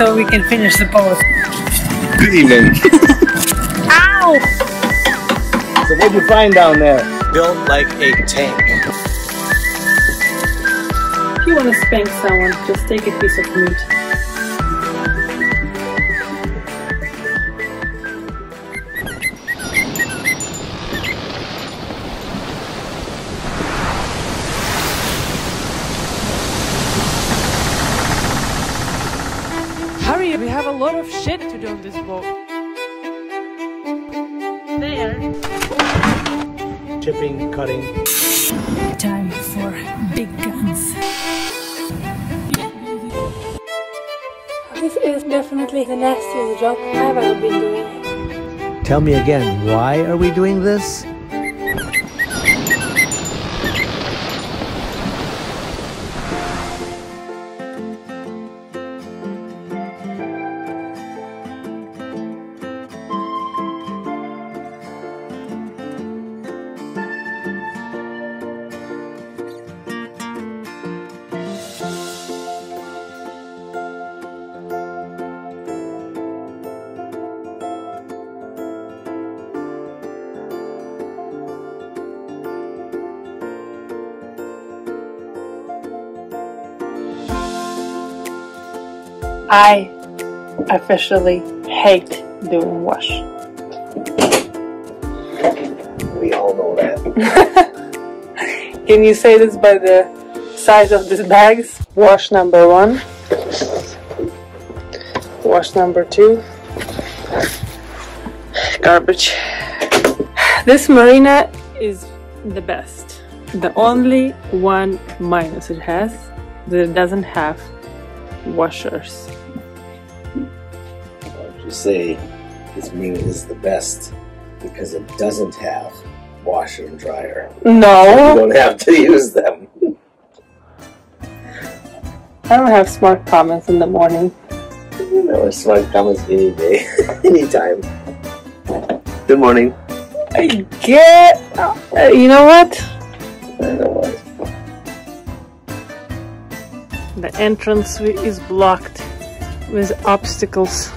so we can finish the boat. Good evening. Ow! So what'd you find down there? Built like a tank. If you want to spank someone, just take a piece of meat. Shit to do on this boat. There. Chipping, cutting. Time for big guns. This is definitely the nastiest job I've ever been doing. Tell me again, why are we doing this? I officially hate doing wash. We all know that. Can you say this by the size of these bags? Wash number one. Wash number two. Garbage. This marina is the best. The only one minus it has that it doesn't have washers. You say this mean is the best because it doesn't have washer and dryer. No You don't have to use them. I don't have smart comments in the morning. You know, smart comments any day, anytime. Good morning. I get. Uh, you know what? I know what. The entrance is blocked with obstacles.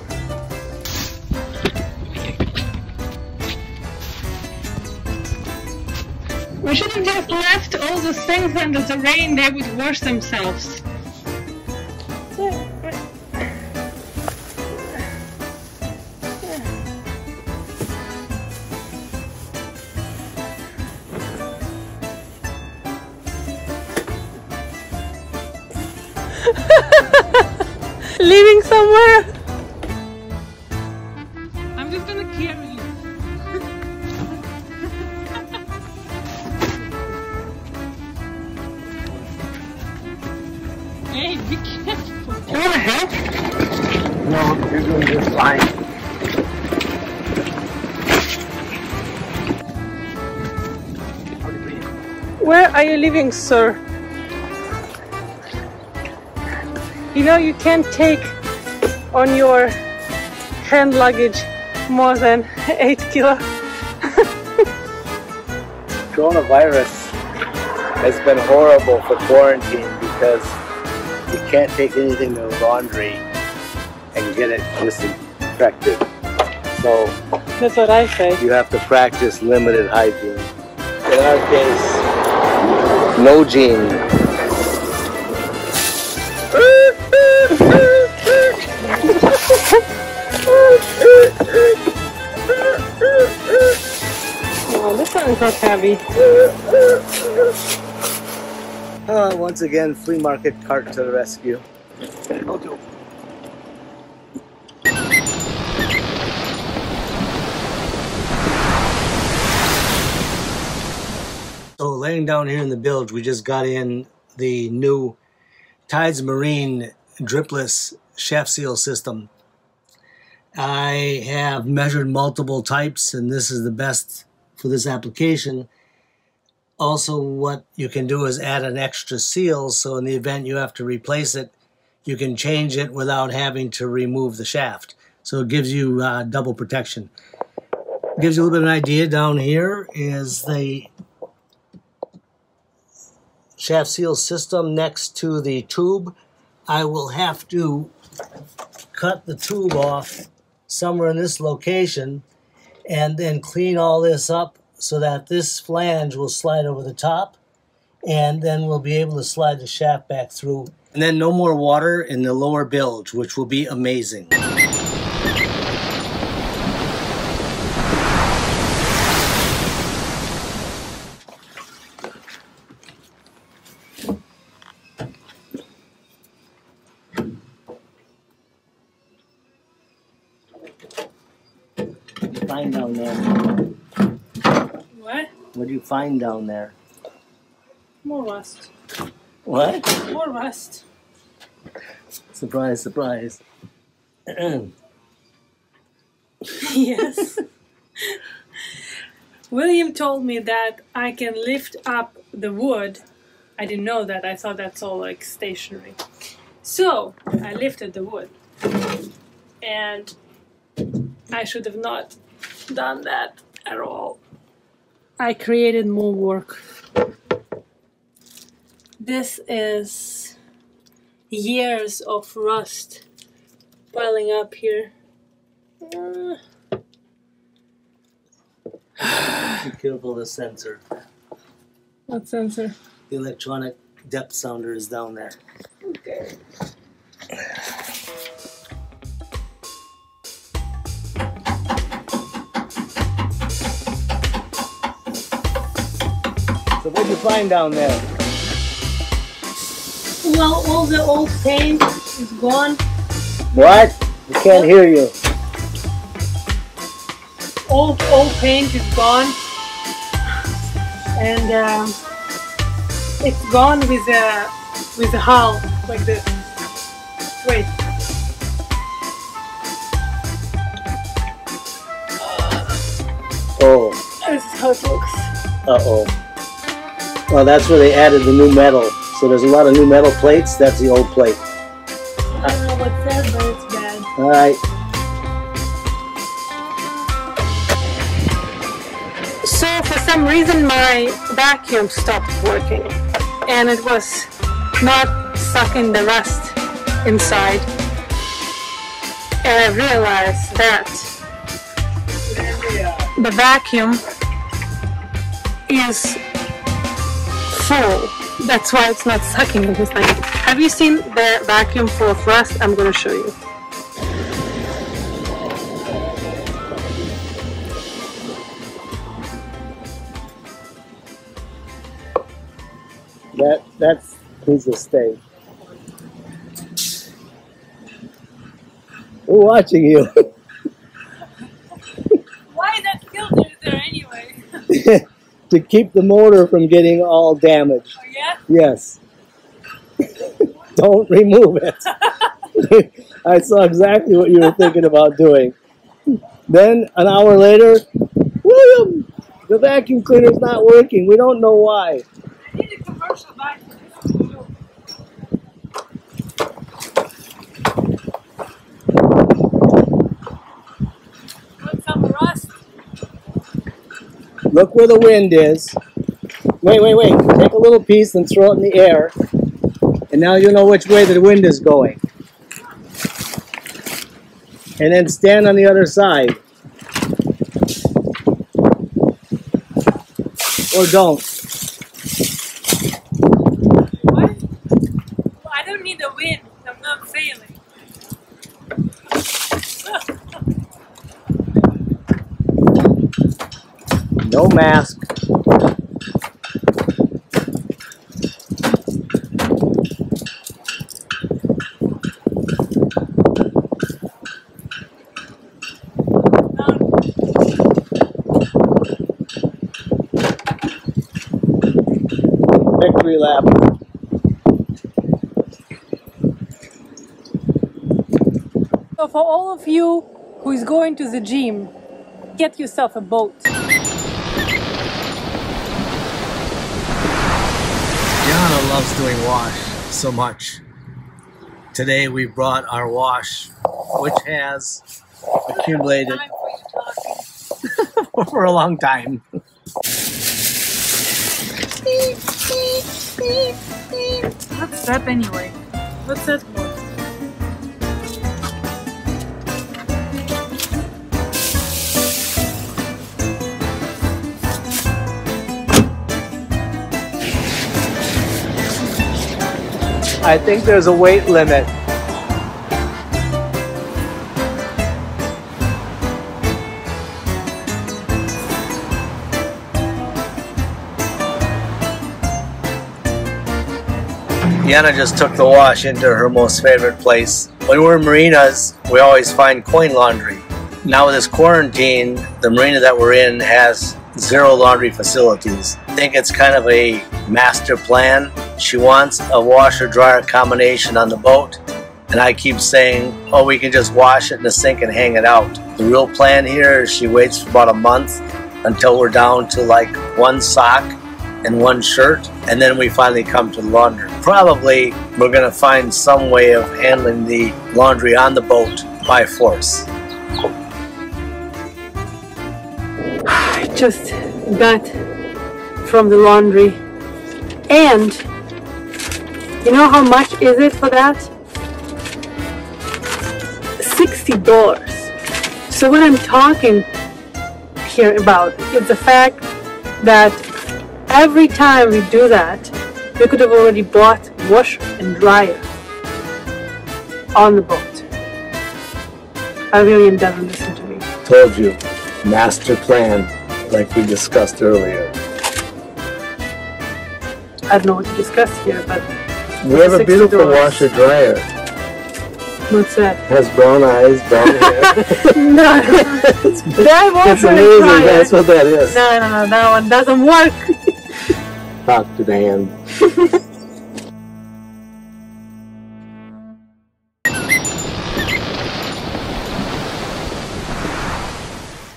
We should have just left all the things under the rain, they would wash themselves. Leaving somewhere? I'm just gonna carry you. hey, be careful. You wanna help? No, you're doing just fine. Where are you living, sir? You know, you can't take on your hand luggage more than 8 kilo. Coronavirus has been horrible for quarantine because you can't take anything to the laundry and get it disinfected. So That's what I say. you have to practice limited hygiene. In our case, no gene. Oh, this one is not heavy. Uh, once again, flea market cart to the rescue. Okay. So laying down here in the bilge, we just got in the new Tides Marine dripless shaft seal system. I have measured multiple types, and this is the best for this application. Also, what you can do is add an extra seal, so in the event you have to replace it, you can change it without having to remove the shaft. So it gives you uh, double protection. Gives you a little bit of an idea down here is the shaft seal system next to the tube. I will have to cut the tube off somewhere in this location and then clean all this up so that this flange will slide over the top and then we'll be able to slide the shaft back through. And then no more water in the lower bilge, which will be amazing. find down there? What? What do you find down there? More rust. What? More rust. Surprise, surprise. yes. William told me that I can lift up the wood. I didn't know that. I thought that's all like stationary. So I lifted the wood. And I should have not done that at all. I created more work. This is years of rust piling up here. Uh, Be careful the sensor. what sensor? The electronic depth sounder is down there. Okay. So what did you find down there? Well, all the old paint is gone. What? I can't hear you. Old old paint is gone, and um, it's gone with a with a hull like this. Wait. Oh, This is how it looks. uh oh. Well, that's where they added the new metal. So there's a lot of new metal plates. That's the old plate. I don't know what's that, but it's bad. All right. So for some reason my vacuum stopped working and it was not sucking the rust inside. And I realized that the vacuum is full. That's why it's not sucking this anything. Have you seen the vacuum full of rust? I'm gonna show you. That that's his estate. We're watching you. Why that filter is there anyway? to keep the motor from getting all damaged. Oh yeah? Yes. Don't remove it. I saw exactly what you were thinking about doing. Then an hour later, William, the vacuum cleaner's not working. We don't know why. I need a commercial bike for this too. Want some rust? Look where the wind is. Wait, wait, wait. Take a little piece and throw it in the air. And now you know which way the wind is going. And then stand on the other side. Or don't. What? Well, I don't need the wind. I'm not failing. No mask. Victory lap. So for all of you who is going to the gym, get yourself a boat. Loves doing wash so much. Today we brought our wash, which has accumulated for for a long time. What's that anyway? What's that for? I think there's a weight limit. Yana just took the wash into her most favorite place. When we're in marinas, we always find coin laundry. Now with this quarantine, the marina that we're in has zero laundry facilities. I think it's kind of a master plan. She wants a washer dryer combination on the boat and I keep saying, oh, we can just wash it in the sink and hang it out. The real plan here is she waits for about a month until we're down to like one sock and one shirt, and then we finally come to the laundry. Probably we're gonna find some way of handling the laundry on the boat by force. I just got from the laundry. And you know how much is it for that? $60. So what I'm talking here about is the fact that every time we do that, we could have already bought washer and dryer on the boat. Aurelian doesn't listen to me. Told you, master plan, like we discussed earlier. I don't know what to discuss here, but We have a $60. beautiful washer dryer. what's that? Has brown eyes, brown hair. no, that it's washer amazing. dryer. That's what that is. No, no, no, that one doesn't work. Talk to Dan.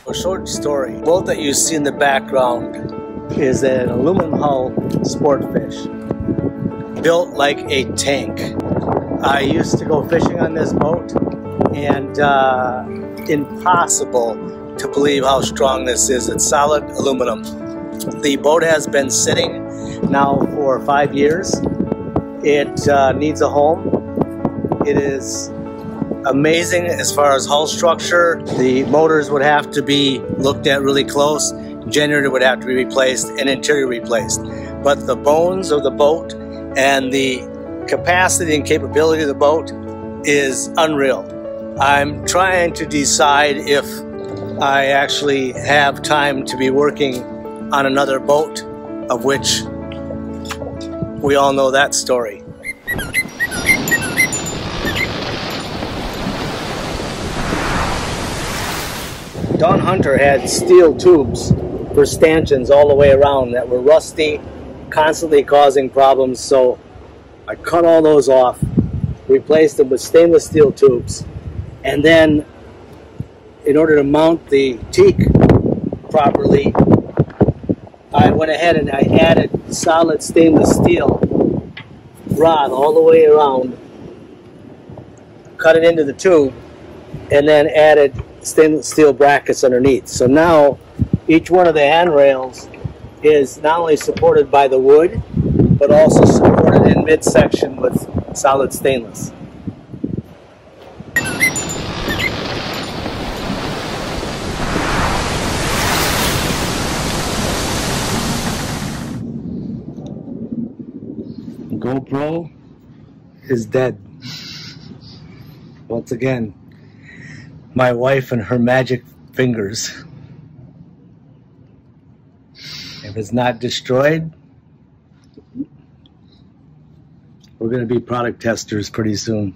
A short story. The boat that you see in the background is an aluminum hull sport fish, built like a tank. I used to go fishing on this boat, and uh, impossible to believe how strong this is. It's solid aluminum. The boat has been sitting now for five years. It uh, needs a home. It is amazing as far as hull structure. The motors would have to be looked at really close. Generator would have to be replaced and interior replaced. But the bones of the boat and the capacity and capability of the boat is unreal. I'm trying to decide if I actually have time to be working on another boat, of which we all know that story. Dawn Hunter had steel tubes for stanchions all the way around that were rusty, constantly causing problems. So I cut all those off, replaced them with stainless steel tubes, and then in order to mount the teak properly, I went ahead and I added solid stainless steel rod all the way around, cut it into the tube, and then added stainless steel brackets underneath. So now each one of the handrails is not only supported by the wood, but also supported in midsection with solid stainless. GoPro is dead. Once again, my wife and her magic fingers. If it's not destroyed, we're going to be product testers pretty soon.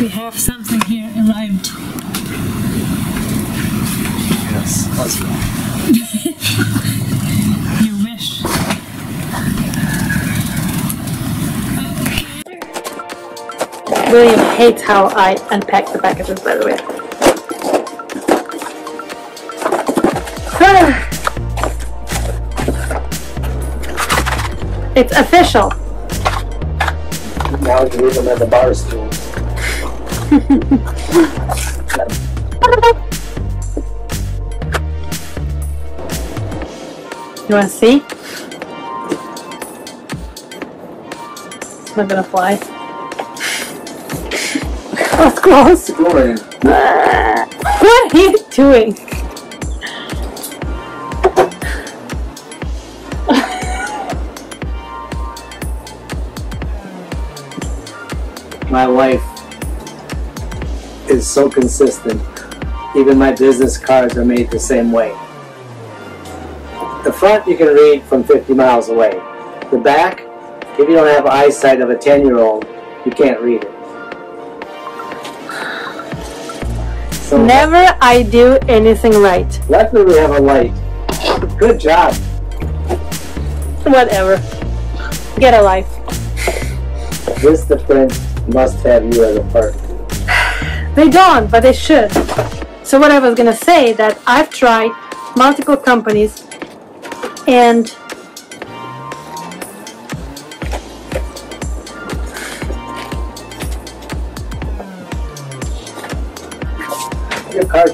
We have something here arrived. Yes, husband. You wish. William hates how I unpack the packages, by the way. it's official. Now you leave them at the bar stool. You want to see? It's not gonna fly was close. What are you doing? my life is so consistent. Even my business cards are made the same way. The front you can read from 50 miles away. The back, if you don't have eyesight of a 10 year old, you can't read it. So Never I do anything right. luckily we have a light. Good job. Whatever. Get a life. This the must have you as a partner. They don't, but they should. So what I was gonna say that I've tried multiple companies and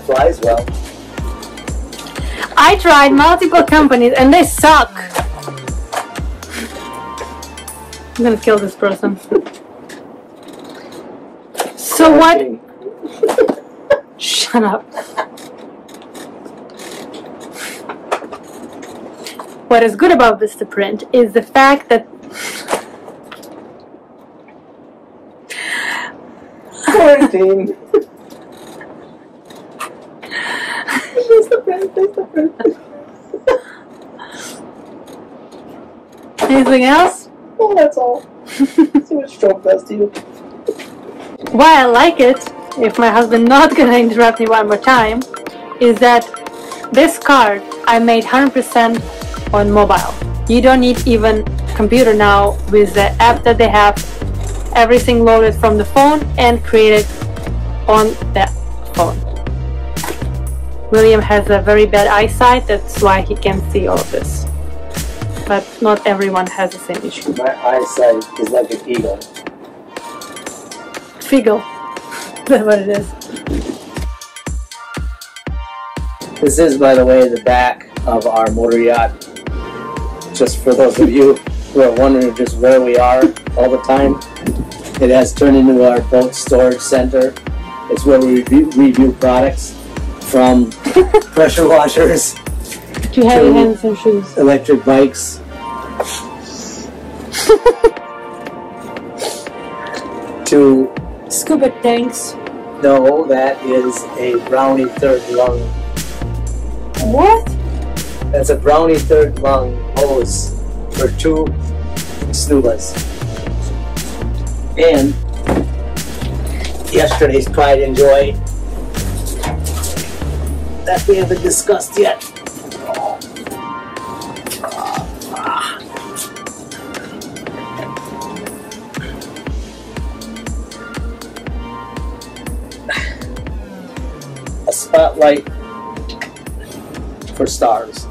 flies well. I tried multiple companies and they suck. I'm gonna kill this person. So what? Shut up. What is good about Vistaprint is the fact that Quarantine. anything else? Oh, that's all. See what stroke does to you. Why I like it, if my husband not gonna interrupt me one more time, is that this card I made 100% on mobile. You don't need even computer now with the app that they have, everything loaded from the phone and created on the phone. William has a very bad eyesight, that's why he can't see all of this. But not everyone has the same issue. My eyesight is like an eagle. Figgle. That's what it is. This is, by the way, the back of our motor yacht. Just for those of you who are wondering just where we are all the time, it has turned into our boat storage center. It's where we review, review products from pressure washers, to your hands and shoes? electric bikes, to Scuba tanks. no, that is a Brownie third lung. What? That's a Brownie third lung hose for two snubas. And yesterday's pride and joy that we haven't discussed yet. A spotlight for stars.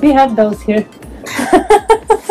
We have those here.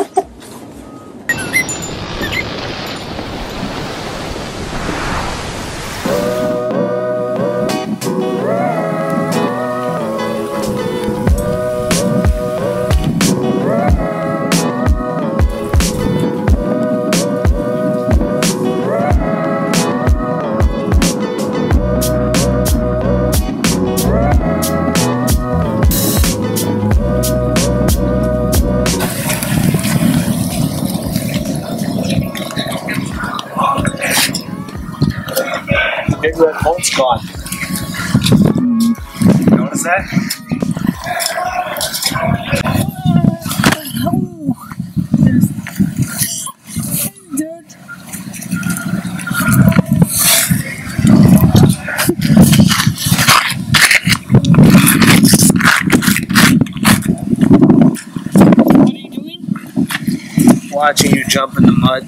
jump in the mud.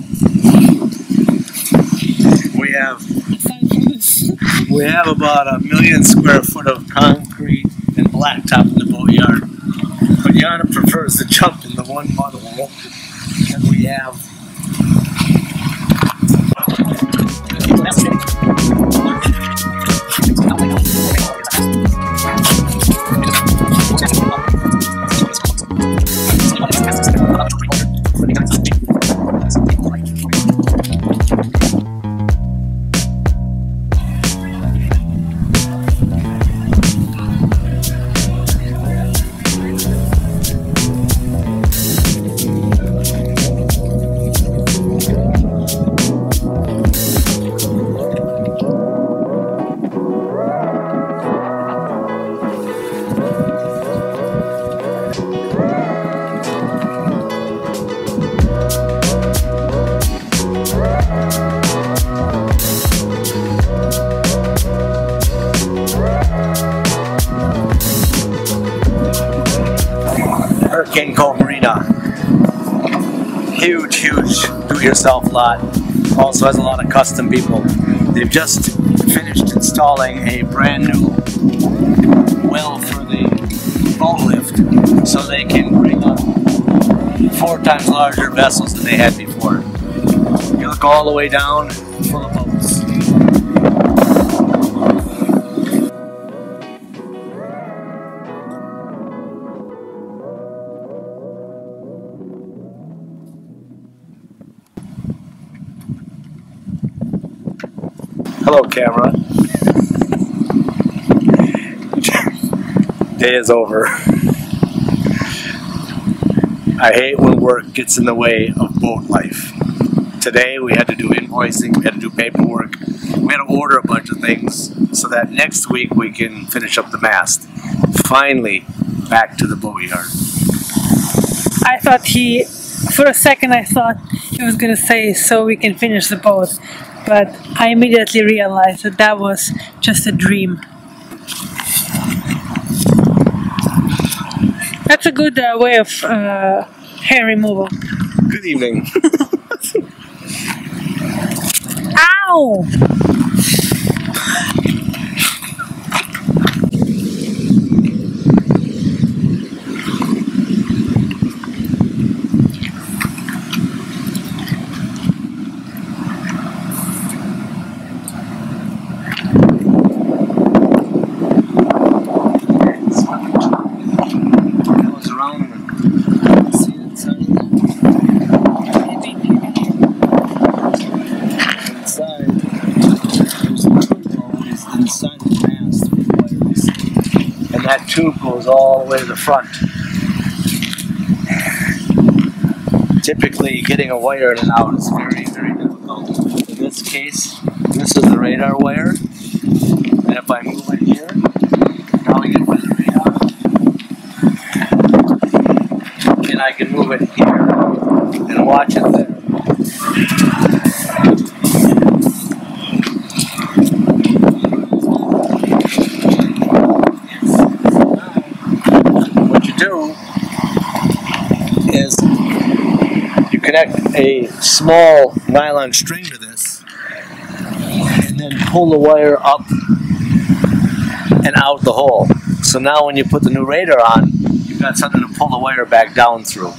We have we have about a million square foot of concrete and blacktop in the boatyard. But Yana prefers to jump in the one mud hole that we have. Marina. Huge, huge do-it-yourself lot. Also has a lot of custom people. They've just finished installing a brand new well for the boat lift so they can bring up four times larger vessels than they had before. You look all the way down, Hello, camera. Day is over. I hate when work gets in the way of boat life. Today we had to do invoicing, we had to do paperwork, we had to order a bunch of things so that next week we can finish up the mast. Finally, back to the boat yard. I thought he, for a second, I thought he was gonna say, so we can finish the boat. But I immediately realized that that was just a dream. That's a good uh, way of uh, hair removal. Good evening. Ow! Goes around and see that side of that? Inside, there's a tube always inside the mast with wires. And that tube goes all the way to the front. Typically, getting a wire in and out is very, very difficult. In this case, this is the radar wire. And if I move it here, now we get the radar. And I can move it here and watch it there. What you do is you connect a small nylon string to this and then pull the wire up and out the hole. So now when you put the new radar on, you've got something to pull the wire back down through.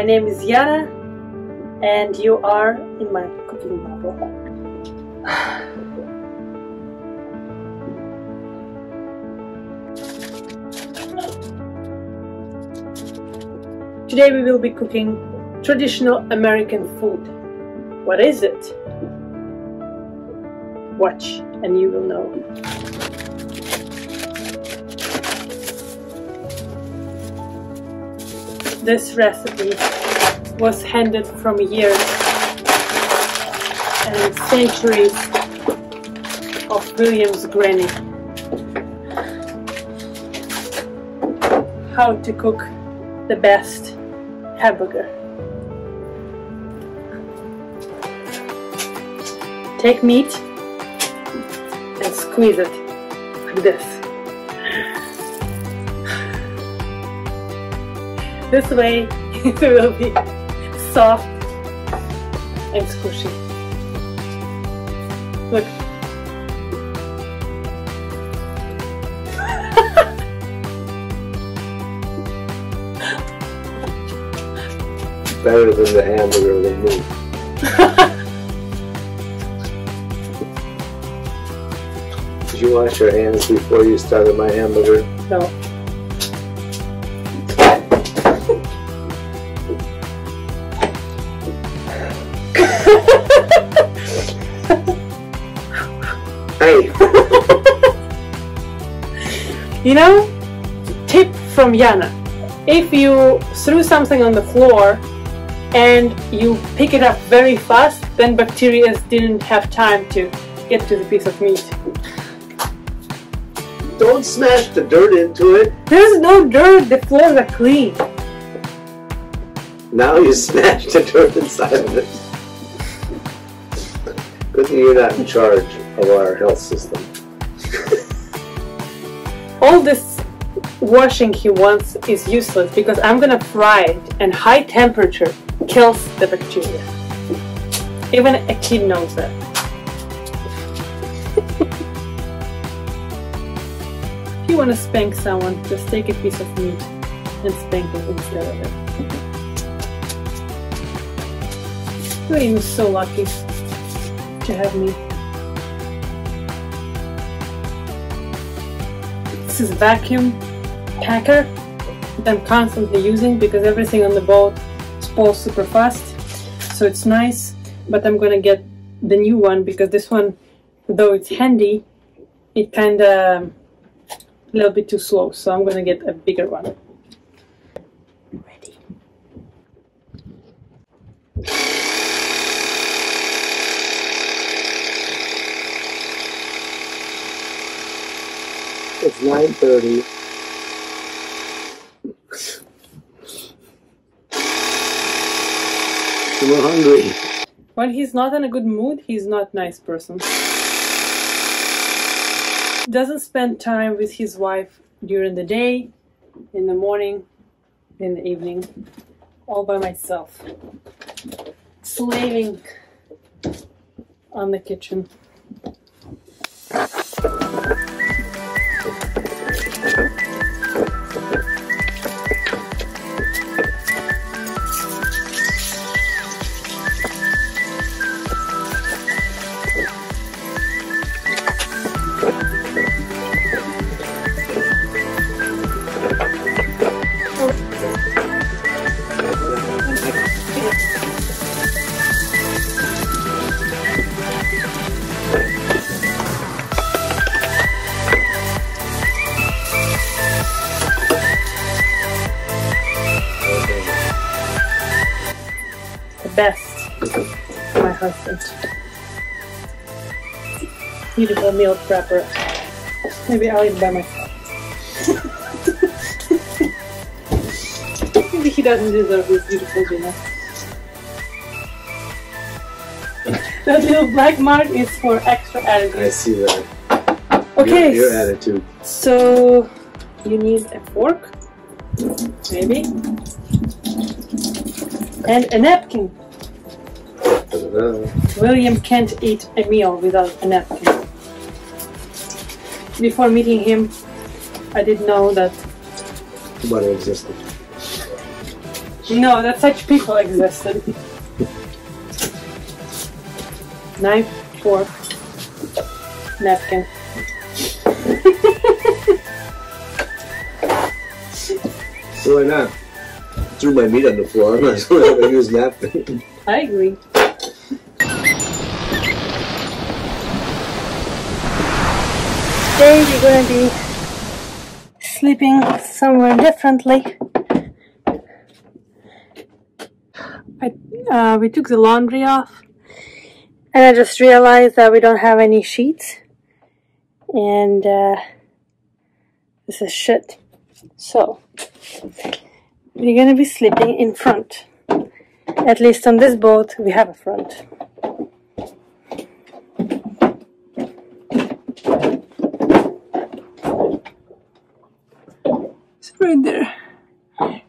My name is Yana, and you are in my cooking bubble. Today we will be cooking traditional American food. What is it? Watch and you will know. This recipe was handed from years and centuries of William's granny. How to cook the best hamburger. Take meat and squeeze it like this. This way it will be soft and squishy. Look. better than the hamburger than me. Did you wash your hands before you started my hamburger? No. Hey! You know, tip from Yana. If you threw something on the floor and you pick it up very fast, then bacteria didn't have time to get to the piece of meat. Don't smash the dirt into it. There's no dirt, the floors are clean. Now you smashed the dirt inside of it. Good you're not in charge of our health system. All this washing he wants is useless because I'm gonna fry it and high temperature kills the bacteria. Even a kid knows that. if you want to spank someone, just take a piece of meat and spank it instead of it. Is so lucky to have me. This is a vacuum packer that I'm constantly using because everything on the boat spoils super fast. So it's nice, but I'm gonna get the new one because this one, though it's handy, it kinda a little bit too slow. So I'm gonna get a bigger one. Ready. It's 9.30. And we're hungry. When he's not in a good mood, he's not nice person. Doesn't spend time with his wife during the day, in the morning, in the evening, all by myself. Slaving on the kitchen. Beautiful meal prepper. Maybe I'll eat by myself. Maybe he doesn't deserve this beautiful dinner. That little black mark is for extra I see that. Okay, Your, your attitude. so you need a fork, maybe, and a napkin. William can't eat a meal without a napkin. Before meeting him, I didn't know that Money existed. no, that such people existed. Knife, fork, napkin. Why not? Threw my meat on the floor. I might as well have a used napkin. I agree. Today we're gonna be sleeping somewhere differently. I, uh, we took the laundry off, and I just realized that we don't have any sheets, and uh, this is shit. So we're gonna be sleeping in front. At least on this boat, we have a front. Right there.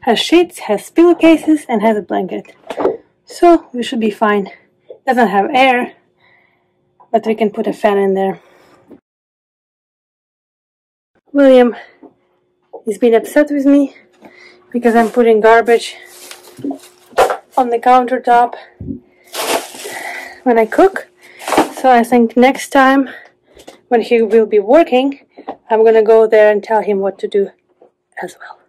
Has sheets, has pillowcases, and has a blanket. So we should be fine. Doesn't have air, but we can put a fan in there. William is being upset with me because I'm putting garbage on the countertop when I cook. So I think next time when he will be working, I'm gonna go there and tell him what to do as well.